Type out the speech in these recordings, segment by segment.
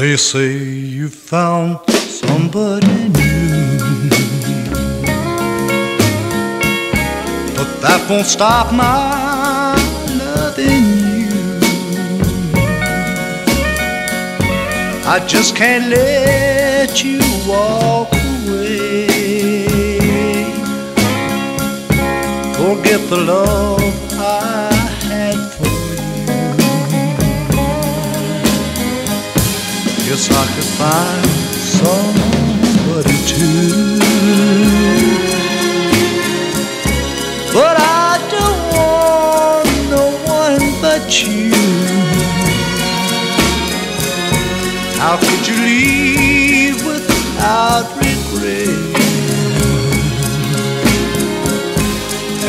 They say you found somebody new. But that won't stop my loving you. I just can't let you walk away. Forget the love I Guess I could find somebody too. But I don't want no one but you. How could you leave without regret?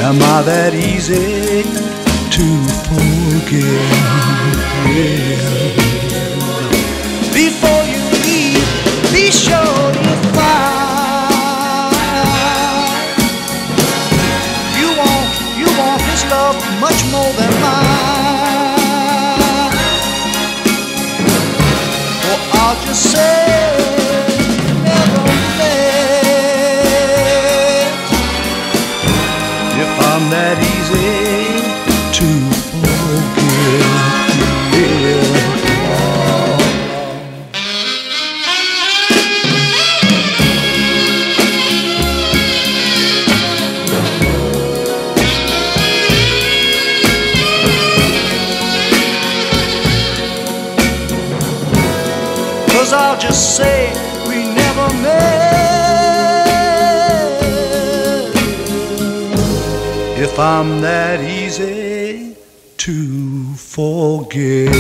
Am I that easy to forget? Before you leave, be sure you find you want you want his love much more than mine. I'll just say Cause I'll just say we never met. If I'm that easy to forget.